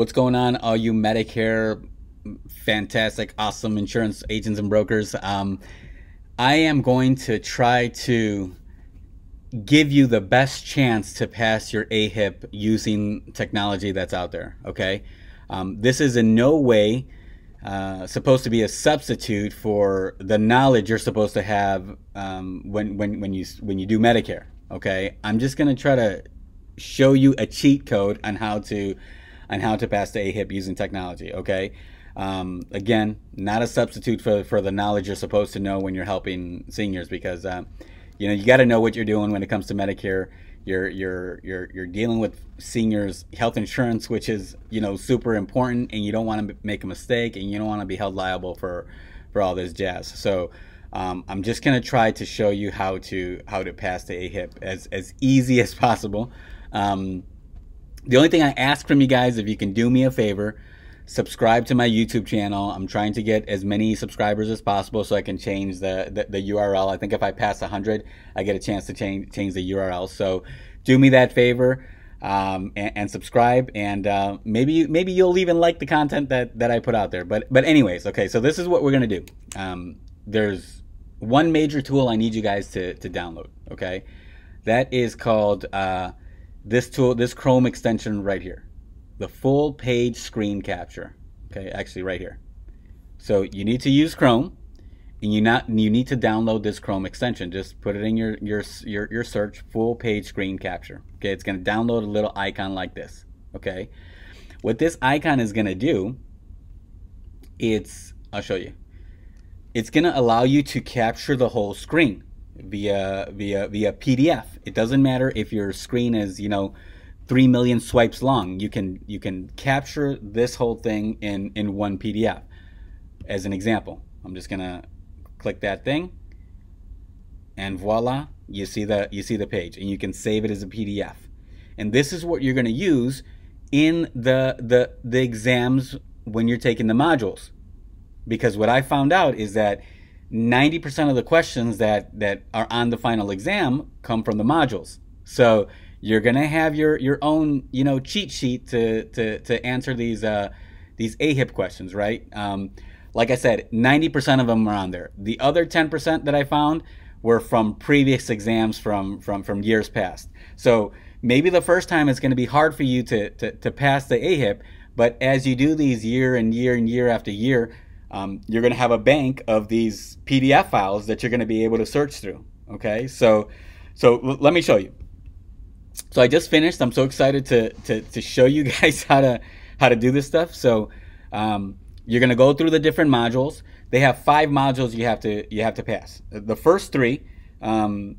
What's going on, all you Medicare, fantastic, awesome insurance agents and brokers? Um, I am going to try to give you the best chance to pass your AHIP using technology that's out there. Okay, um, this is in no way uh, supposed to be a substitute for the knowledge you're supposed to have um, when when when you when you do Medicare. Okay, I'm just gonna try to show you a cheat code on how to on how to pass the AHIP using technology. Okay. Um, again, not a substitute for, for the knowledge you're supposed to know when you're helping seniors because uh, you know you got to know what you're doing when it comes to Medicare. You're you're you're you're dealing with seniors' health insurance, which is you know super important, and you don't want to make a mistake, and you don't want to be held liable for for all this jazz. So. Um, I'm just gonna try to show you how to how to pass the AHIP as as easy as possible. Um, the only thing I ask from you guys, if you can do me a favor, subscribe to my YouTube channel. I'm trying to get as many subscribers as possible so I can change the, the, the URL. I think if I pass 100, I get a chance to change change the URL. So do me that favor um, and, and, subscribe, and uh, maybe maybe you'll even like the content that that I put out there. But but anyways, okay. So this is what we're gonna do. Um, there's one major tool I need you guys to to download. Okay, that is called uh, this tool, this Chrome extension right here the full page screen capture. Okay, actually right here. So you need to use Chrome and you not you need to download this Chrome extension. Just put it in your your your, your search full page screen capture. Okay, it's going to download a little icon like this. Okay. What this icon is going to do it's I'll show you. It's going to allow you to capture the whole screen via via via PDF. It doesn't matter if your screen is, you know, three million swipes long. You can you can capture this whole thing in in one PDF. As an example, I'm just gonna click that thing, and voila, you see the you see the page, and you can save it as a PDF. And this is what you're gonna use in the the the exams when you're taking the modules, because what I found out is that 90% of the questions that that are on the final exam come from the modules. So you're gonna have your your own you know cheat sheet to to to answer these uh, these AHIP questions, right? Um, like I said, 90% of them are on there. The other 10% that I found were from previous exams from from from years past. So maybe the first time it's going to be hard for you to, to to pass the AHIP, but as you do these year and year and year after year, um, you're going to have a bank of these PDF files that you're going to be able to search through. Okay, so so let me show you so I just finished. I'm so excited to, to, to show you guys how to how to do this stuff. So um, you're gonna go through the different modules. They have five modules you have to you have to pass. The first three, um,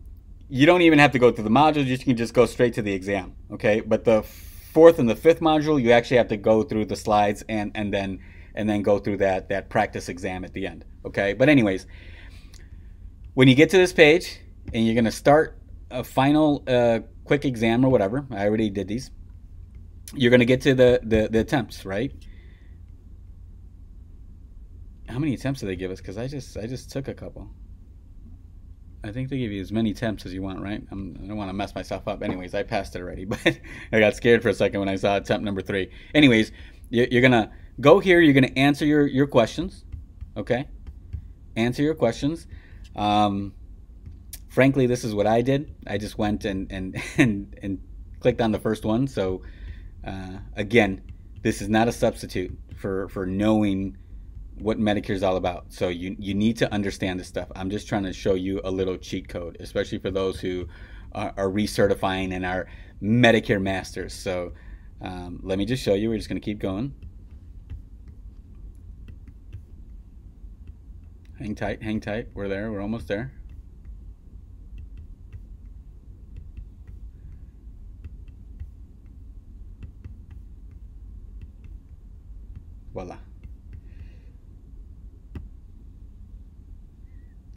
you don't even have to go through the modules. You can just go straight to the exam. Okay, but the fourth and the fifth module, you actually have to go through the slides and and then and then go through that that practice exam at the end. Okay, but anyways, when you get to this page and you're gonna start a final uh, quick exam or whatever. I already did these. You're going to get to the, the, the attempts, right? How many attempts do they give us? Because I just I just took a couple. I think they give you as many attempts as you want, right? I'm, I do not want to mess myself up. Anyways, I passed it already, but I got scared for a second when I saw attempt number three. Anyways, you're gonna go here. You're gonna answer your your questions, okay? Answer your questions. Um, frankly, this is what I did. I just went and and and, and clicked on the first one. So uh, again, this is not a substitute for for knowing what Medicare is all about. So you you need to understand this stuff. I'm just trying to show you a little cheat code, especially for those who are, are recertifying and are Medicare masters. So um, let me just show you. We're just going to keep going. Hang tight, hang tight. We're there. We're almost there. Voila.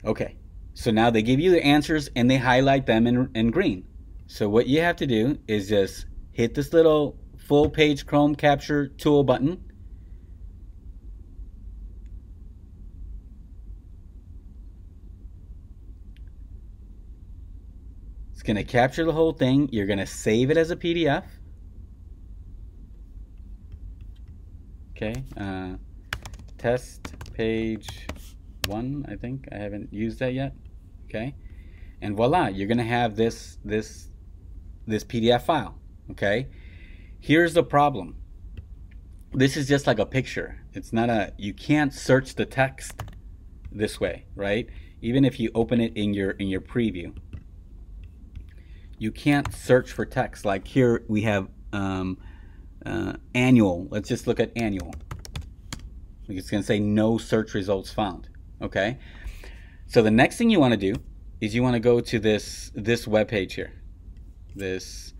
Okay, so now they give you the answers and they highlight them in, in green. So what you have to do is just hit this little full page Chrome capture tool button. Going to capture the whole thing. You're going to save it as a PDF. Okay, uh, test page one, I think. I haven't used that yet. Okay, and voila, you're gonna have this this this PDF file. Okay, here's the problem. This is just like a picture. It's not a. You can't search the text this way, right? Even if you open it in your in your preview, you can't search for text. Like here we have um, uh, annual. Let's just look at annual. It's going to say no search results found. Okay. So the next thing you want to do is you want to go to this this web page here. This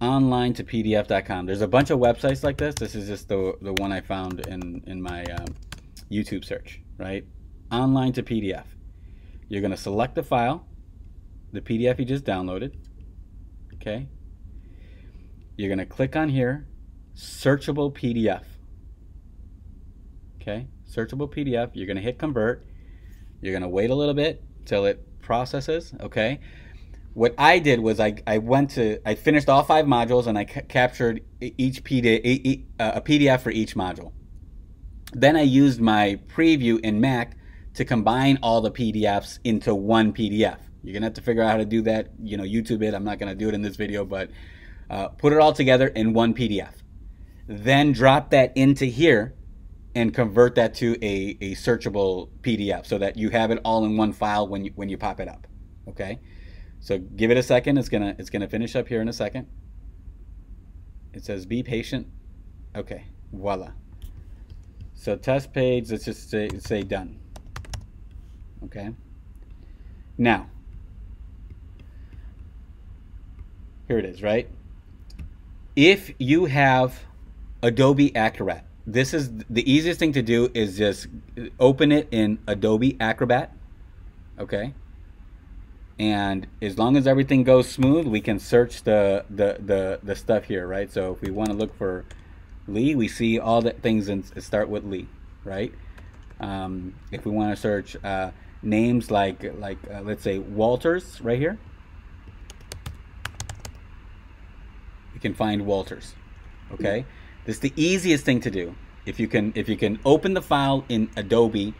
online to pdf.com. There's a bunch of websites like this. This is just the the one I found in in my um, YouTube search, right? Online to PDF. You're going to select the file, the PDF you just downloaded. Okay. You're to click on here, searchable PDF. Okay, searchable PDF. You're to hit convert. You're to wait a little bit till it processes. Okay. What I did was I, I went to, I finished all five modules and I ca captured each PDF, uh, a PDF for each module. Then I used my preview in Mac to combine all the PDFs into one PDF. You're gonna have to figure out how to do that. You know, YouTube it. I'm not gonna do it in this video, but uh, put it all together in one PDF. Then drop that into here and convert that to a, a searchable PDF so that you have it all in one file when you when you pop it up. Okay. So give it a second. It's gonna it's gonna finish up here in a second. It says be patient. Okay, voila. So test page. Let's just say, say done. Okay. Now, here it is, right? If you have Adobe Acrobat, this is the easiest thing to do is just open it in Adobe Acrobat. Okay. And as long as everything goes smooth, we can search the, the, the, the stuff here, right? So if we want to look for Lee, we see all the things and start with Lee, right? Um, if we want to search uh, names like like uh, let's say Walters right here you can find Walters okay this is the easiest thing to do if you can if you can open the file in Adobe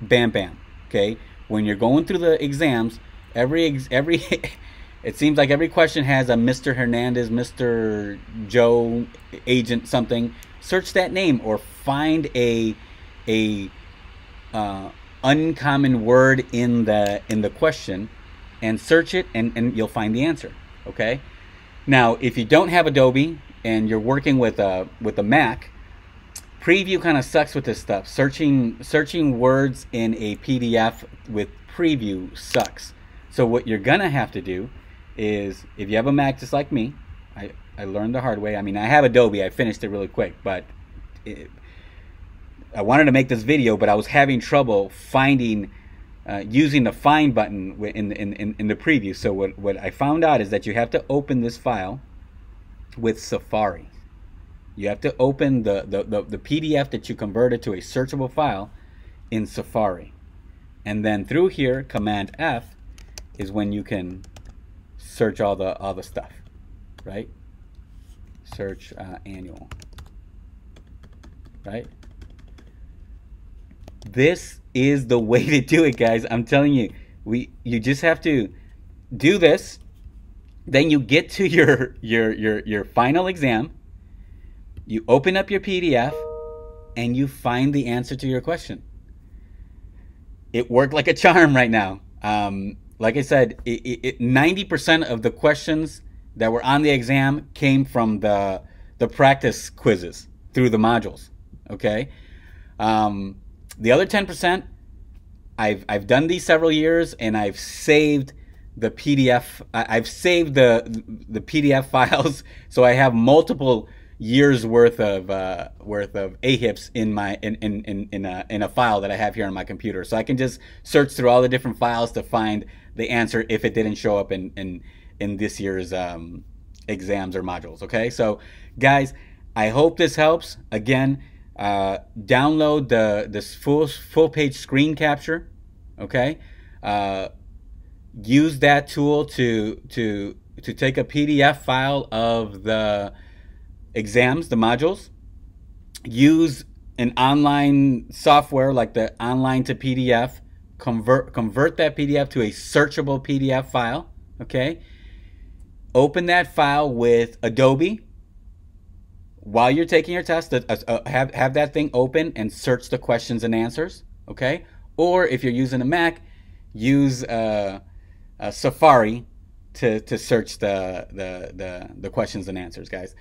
bam bam okay when you're going through the exams every every it seems like every question has a Mr. Hernandez Mr. Joe agent something search that name or find a a uh, uncommon word in the in the question and search it and, and you'll find the answer okay now if you don't have adobe and you're working with a with a mac preview kind of sucks with this stuff. Searching searching words in a pdf with preview sucks. So what you're gonna have to do is if you have a mac just like me i i learned the hard way. I mean i have adobe i finished it really quick but it, I wanted to make this video, but I was having trouble finding, uh, using the find button in, in, in, in, the preview. So what, what I found out is that you have to open this file with Safari. You have to open the, the, the, the PDF that you converted to a searchable file in Safari. And then through here, Command F is when you can search all the, all the stuff, right? Search uh, annual, right? This is the way to do it, guys. I'm telling you, we you just have to do this. Then you get to your your your your final exam. You open up your PDF and you find the answer to your question. It worked like a charm right now. Um, like I said, it, it, 90% of the questions that were on the exam came from the the practice quizzes through the modules. Okay. Um, the other 10%, I've, I've done these several years and I've saved the PDF. I've saved the, the PDF files. So I have multiple years worth of uh, worth of AHIPs in my in in in in a, in a file that I have here on my computer. So I can just search through all the different files to find the answer if it didn't show up in in in this year's um, exams or modules. Okay, so guys, I hope this helps. Again, uh, download the this full full page screen capture. Okay, uh, use that tool to to to take a PDF file of the exams, the modules. Use an online software like the online to PDF, convert convert that PDF to a searchable PDF file, okay? Open that file with Adobe while you're taking your test, uh, uh, have, have that thing open and search the questions and answers, okay? Or if you're using a Mac, use uh, Safari to, to search the, the, the, the questions and answers, guys.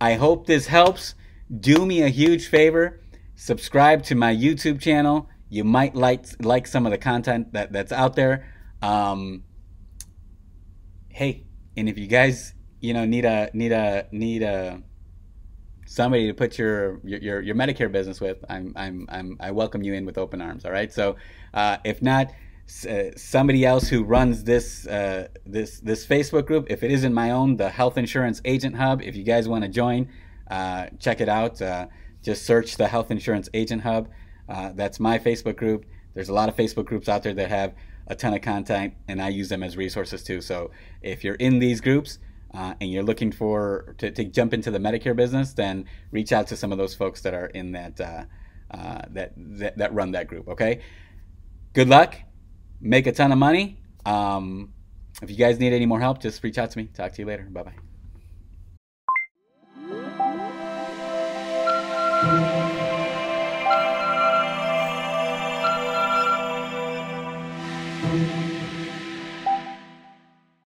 I hope this helps. Do me a huge favor. Subscribe to my YouTube channel. You might like like some of the content that, that's out there. Um, hey, and if you guys, you know, need a need a need a somebody to put your your your Medicare business with, I'm I'm I'm I welcome you in with open arms. All right. So uh, if not, uh, somebody else who runs this uh, this this Facebook group, if it isn't my own, the Health Insurance Agent Hub. If you guys want to join, uh, check it out. Uh, just search the Health Insurance Agent Hub. Uh, that's my Facebook group. There's a lot of Facebook groups out there that have a ton of content, and I use them as resources too. So if you're in these groups, uh, and you're looking for to, to, jump into the Medicare business, then reach out to some of those folks that are in that uh, uh, that, that, that run that group. Okay, good luck, make a ton of money. Um, if you guys need any more help, just reach out to me. Talk to you later. Bye bye.